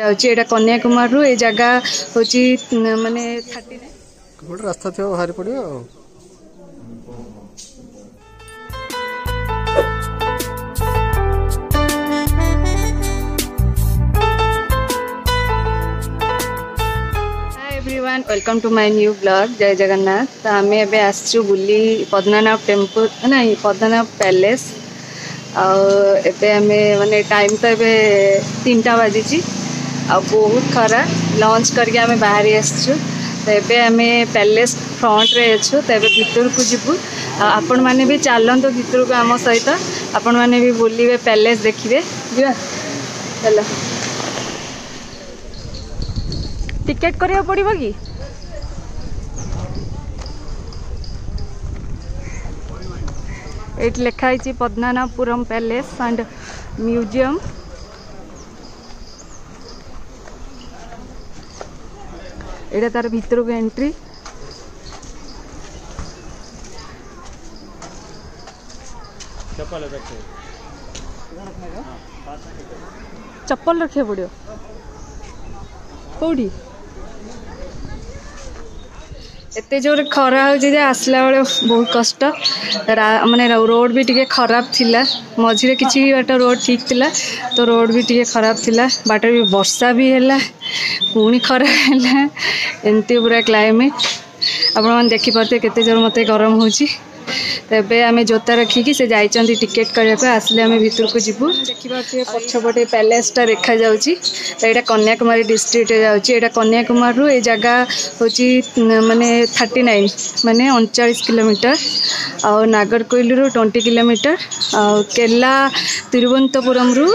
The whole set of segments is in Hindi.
ଯାଉଛି ଏଇଟା କନ୍ୟାକୁମାରରୁ ଏଇ ଜାଗା ହେଉଛି ମାନେ thirty welcome to my new blog जय जगन्नाथ तो आम ए आसचु बुली पद्मनाभ टेम्पल ना पद्मनाभ प्यालेस आम मैंने टाइम तो ये बाजी बहुत खरा लंच कर बाहरी आसचु तेबे आम पैलेस फ्रंट्रे अच्छु तेज भितर को जीवु आपण मैंने भी चलत भितर को आम सहित आपण मैंने भी बुलवे पैलेस देखिए हेलो टिकेट कर पड़ कि ये लिखाई पद्मनापुरम पैलेस एंड म्यूजियम এটা তার ভিতরক এন্ট্রি চপ্পল রাখা পড়ো কোটি ଏତେ ଜୋର ଖରା ହେଉଛି ଯେ ଆସିଲା ବେଳେ ବହୁତ କଷ୍ଟ ମାନେ ରୋଡ଼ ବି ଟିକେ ଖରାପ ଥିଲା ମଝିରେ କିଛି ବାଟ ରୋଡ଼ ଠିକ୍ ଥିଲା ତ ରୋଡ଼ ବି ଟିକେ ଖରାପ ଥିଲା ବାଟରେ ବି ବର୍ଷା ବି ହେଲା पुणी खराब है एमती पूरा क्लैमेट आपड़ देखिपे के गरम हो तबे आम जोता रखिकी से जाती टिकेट करने आसमें भितर को जीव देखिए पक्षपटे पैलेसटा देखा जाटा कन्याकुमारी डिस्ट्रिक्ट जाटा कन्याकुमारी रू जगह हूँ मानने थर्टी नाइन मानने अणचाई कोमीटर आ नागरकोलू ट्वेंटी कोमीटर आला तिरुवनंतपुरम रु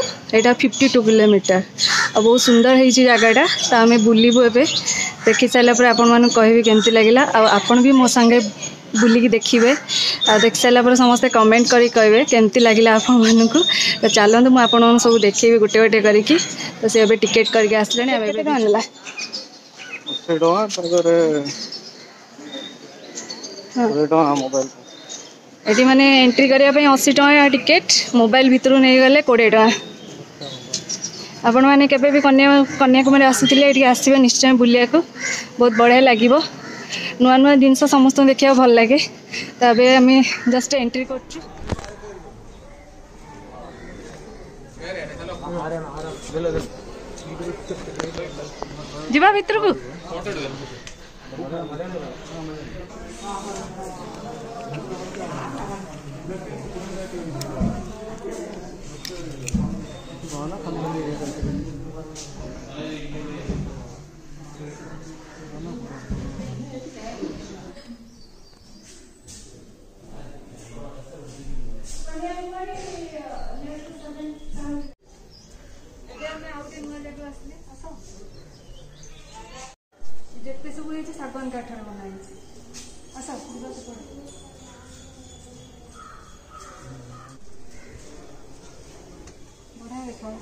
या फिफ्टी टू कोमीटर आ बहुत सुंदर हो जगटा तो आम बुलू ए देखी सारापर आपण मैं कह भी कमी भी मो सांगे बुल देखिए देख सारापुर समस्त कमेंट करी कहे केमती लगे आप चलो मुझे सब देखे गोटे गोटे कर सी टिकेट कर एटी माने एंट्री करने अशी टाँह टिकेट मोबाइल भितर नहीं गले कोड़े टाँह आपने के कन्याकुमारी आसते आसवे निश्चय बुलाया बहुत बढ़िया लगे नुआ नुआ जिनस समस्त देखा भल लगे তবে আমি জাস্ট এন্ট্রি করছি ଯିବା ଭିତରକୁ नाही असा दिवस पडतो बड़ा है फल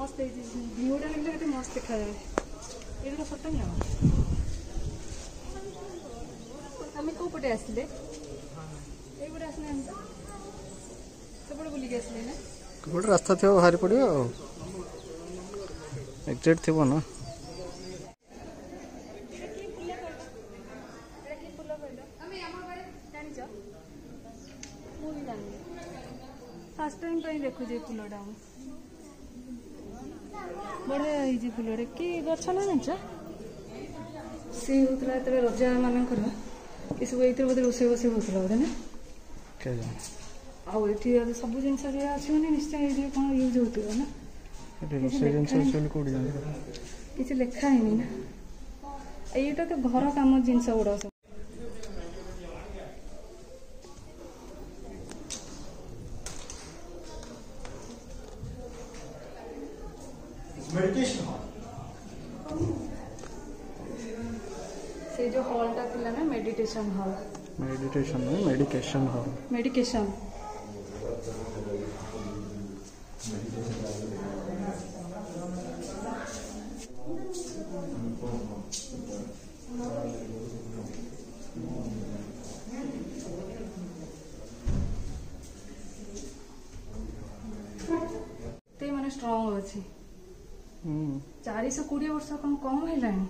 मस्त भिउटा लागले कति मस्त देखायो एগুলো সবটাই নেওয়া আমি কোপটে আসলে এইপটে আসলে সেপটে বুলিকি আসলে না ଗୋଟେ ରାସ୍ତା ଥିବ ବାହାରି ପଡ଼ିବ ଆଉ ଏକ୍ଜିଟ୍ ଥିବ ନା ଦେଖୁଛ ଏ ଫୁଲଟା ମୁଁ ବଢ଼ିଆ ହେଇଛି ଫୁଲଟା କି ଗଛ ନା ଜାଣିଛ ସେ ହେଉଥିଲା ଯେତେବେଳେ ରଜା ମାନଙ୍କର ଏସବୁ ଏଇଥିରେ ବୋଧେ ରୋଷେଇ ବୋଷେଇ ହେଉଥିଲା ବୋଧେ ନା ଆଉ ଏଠି ସବୁ ଜିନିଷ ଯାହା ଅଛି ମାନେ ନିଶ୍ଚୟ ଏଇଠି କ'ଣ ୟୁଜ୍ ହେଉଥିବ ନା କିଛି ଲେଖା ହେଇନି ନା ଏଇଟା ତ ଘର କାମ ଜିନିଷ ଗୁଡ଼ାକ मेडिटेशन हॉल मेडिटेशन नहीं मेडिकेशन हॉल मेडिकेशन ते माने स्ट्रंग अछि 420 वर्ष कम कम हेलानी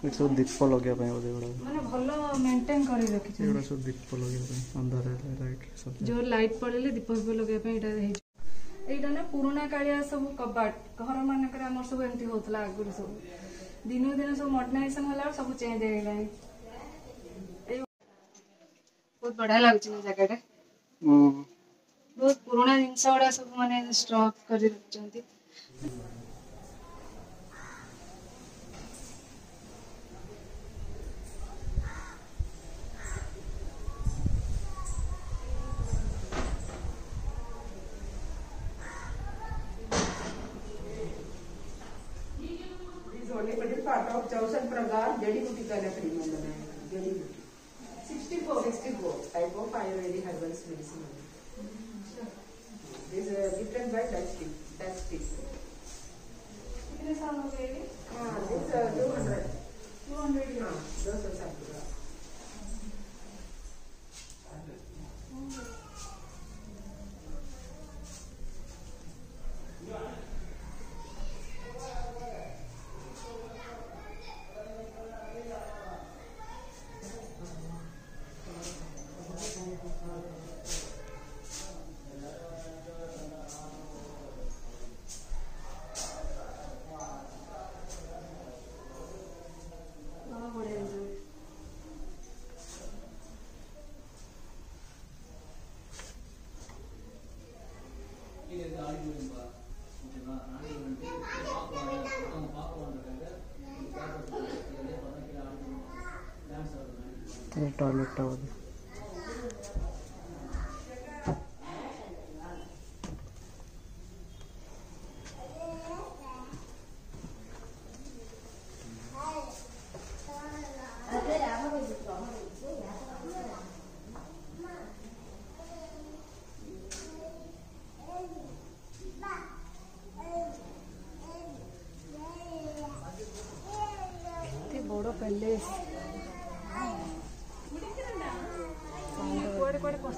ଏଠି ସବୁ ଦୀପ ଲଗେଇବା ପାଇଁ ବୋଧେ ମାନେ ଭଲ ମେଣ୍ଟେନ୍ କରି ରଖିଛନ୍ତି ଏଗୁଡ଼ା ସବୁ ଦୀପ ଲଗେଇବା ପାଇଁ ଅନ୍ଧାର ହେଲେ ଲାଇଟ୍ ସବୁ ଯୋଉ ଲାଇଟ୍ ପଳେଇଲେ ଦୀପ ଫିପ ଲଗେଇବା ପାଇଁ ଏଇଟା ହେଇଛି ଏଇଟା ନା ପୁରୁଣା କାଳିଆ ସବୁ କବାଟ ଘର ମାନଙ୍କରେ ଆମର ସବୁ ଏମିତି ହଉଥିଲା ଆଗରୁ ସବୁ ଦିନକୁ ଦିନ ସବୁ ମଡର୍ଣ୍ଣାଇଜେସନ ହେଲା ସବୁ ଚେଞ୍ଜ ହେଇଗଲାଣି ବହୁତ ବଢିଆ ଲାଗୁଛି ନା ଜାଗାଟା ବହୁତ ପୁରୁଣା ଜିନିଷ ଗୁଡା ସବୁ ମାନେ ଷ୍ଟକ୍ କରି ରଖିଛନ୍ତି बताओ चौसठ प्रकार जड़ी बूटी का लकड़ी में बनाया जड़ी बूटी sixty four sixty type of Ayurvedic herbals medicine is different by that stick. That कितने साल हो गए? हाँ, this 200. 200 200 साल. ಟಾಯ್ಲೆಟ್ ಅದು Beleza.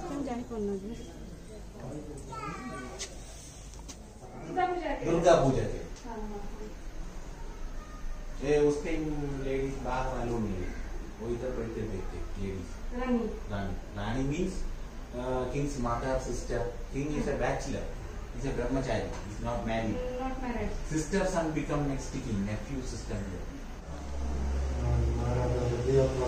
दुर्गा पूजा के ये उसके लेडीज बाहर मालूम नहीं वो इधर बैठे बैठे ladies rani rani rani means kings माता sister king is a bachelor is a brahmachari is not married not married sister son become next king nephew sister maharaja हृदय अपना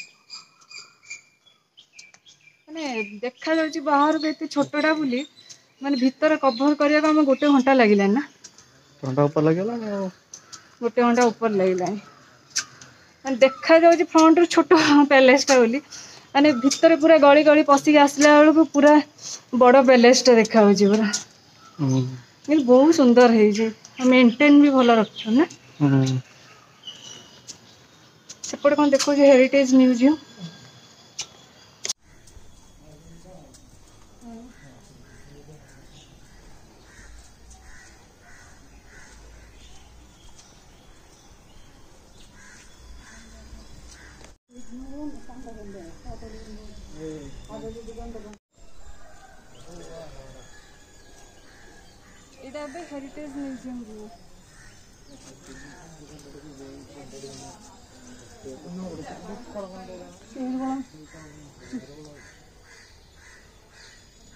ମାନେ ଦେଖାଯାଉଛି ବାହାରକୁ ଏତେ ଛୋଟଟା ବୋଲି ମାନେ ଭିତରେ କଭର କରିବାକୁ ଆମ ଗୋଟେ ଘଣ୍ଟା ଲାଗିଲାନି ନା ଘଣ୍ଟା ଉପରେ ଲାଗିଲାଣି ଆଉ ଗୋଟେ ଘଣ୍ଟା ଉପରେ ଲାଗିଲାଣି ମାନେ ଦେଖାଯାଉଛି ଫ୍ରଣ୍ଟରୁ ଛୋଟ ପ୍ୟାଲେସଟା ବୋଲି ମାନେ ଭିତରେ ପୁରା ଗଳି ଗଳି ପଶିକି ଆସିଲା ବେଳକୁ ପୁରା ବଡ଼ ପ୍ୟାଲେସଟା ଦେଖାଯାଉଛି ପୁରା କିନ୍ତୁ ବହୁତ ସୁନ୍ଦର ହେଇଛି ମେଣ୍ଟେନ୍ ବି ଭଲ ରଖିଛୁ ନା ସେପଟେ କ'ଣ ଦେଖାଉଛି ହେରିଟେଜ୍ ମ୍ୟୁଜିୟମ୍ ഹെറിറ്റേജ് മ്യൂസിയം പോവും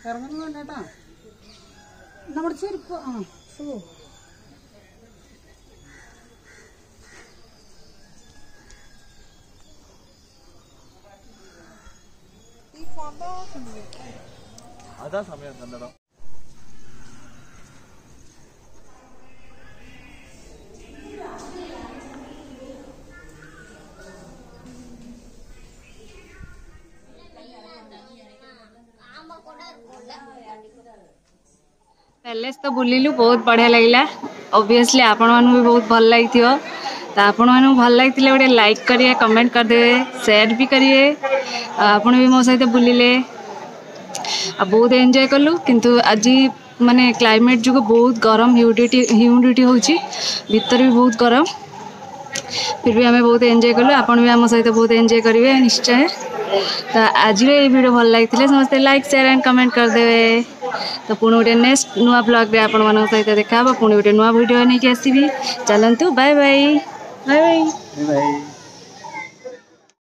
ഇറങ്ങുന്നുണ്ടേട്ടാ നമ്മുടെ ചെരുപ്പ് ആ സോ അതാ സമയം കണ്ടടോ पैलेस तो बुलू बहुत बढ़िया लगला ओबिययसली आपण मन भी बहुत भल लगे तो आपण मन भल लगे गोटे लाइक करिए कमेंट कर करदे सेयर भी करिए आपण भी मो सहित बुलले बहुत एंजय कलु किंतु आज मानने क्लैमेट जुग बहुत गरम ह्यूडिटी ह्यूमिडिटी होर भी बहुत गरम ଫିର୍ ବି ଆମେ ବହୁତ ଏନ୍ଜୟ କଲୁ ଆପଣ ବି ଆମ ସହିତ ବହୁତ ଏନ୍ଜୟ କରିବେ ନିଶ୍ଚୟ ତ ଆଜିର ଏଇ ଭିଡ଼ିଓ ଭଲ ଲାଗିଥିଲେ ସମସ୍ତେ ଲାଇକ୍ ସେୟାର ଆଣ୍ଡ କମେଣ୍ଟ କରିଦେବେ ତ ପୁଣି ଗୋଟେ ନେକ୍ସଟ ନୂଆ ବ୍ଲଗ୍ରେ ଆପଣମାନଙ୍କ ସହିତ ଦେଖା ହେବ ପୁଣି ଗୋଟେ ନୂଆ ଭିଡ଼ିଓ ନେଇକି ଆସିବି ଚାଲନ୍ତୁ ବାଏ ବାଏ ବାଏ ବାଏ